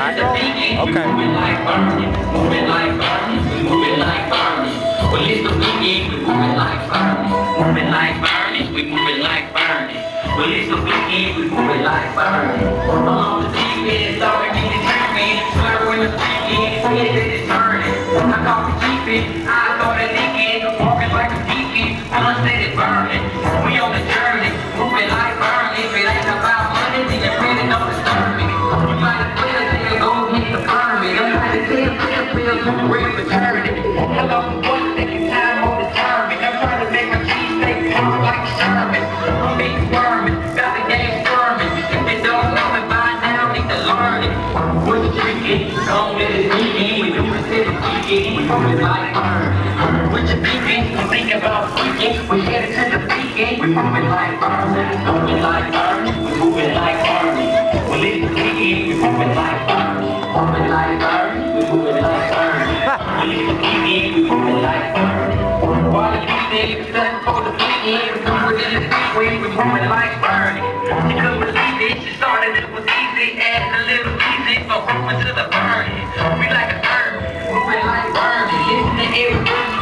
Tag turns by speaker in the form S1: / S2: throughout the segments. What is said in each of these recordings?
S1: I know. Okay.
S2: Moving moving like burn. What you thinking? I'm thinking about weekend. We headed to the weekend. We moving like burn. We moving like moving like a but moving like burning. Listen to every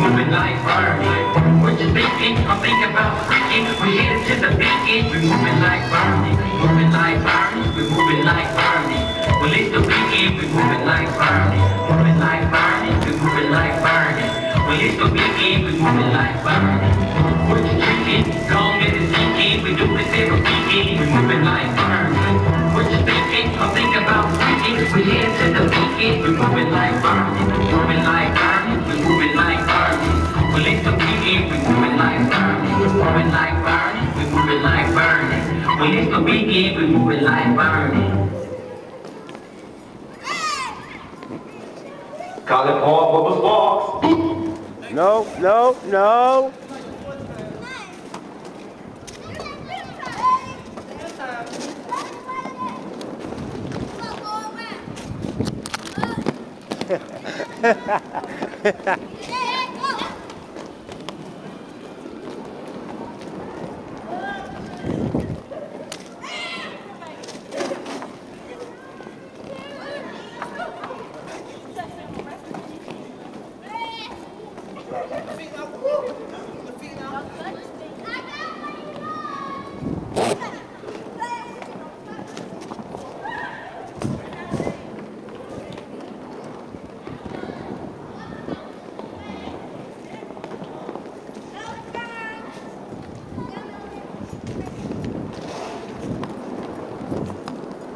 S2: moving like burning. What you thinking? I'm thinking about freaking. We headed to the weekend. We moving like burning. Moving like burning. We moving like burning. Well, it's the weekend. We moving like burning. Moving like burning. We moving like burning. Well, it's the weekend. We moving like burning. What you thinking? Come in and thinking. We do this every weekend. We moving like burning. What you thinking? I'm thinking about freaking. We headed to the weekend. We moving like burning. Moving like burning. We moving like burning. Well, it's the weekend. We moving like burning. We Moving like burning. We moving like burning. Well, it's the weekend. We moving like burning.
S3: Call it Paul Bubba's Walks.
S1: No, no, no.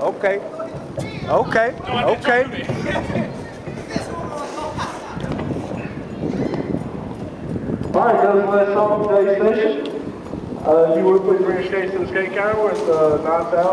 S1: Okay. Okay. Okay.
S4: All right, that was the last song from today's session. Uh, you your skates to the skate counter with uh, nine thousand.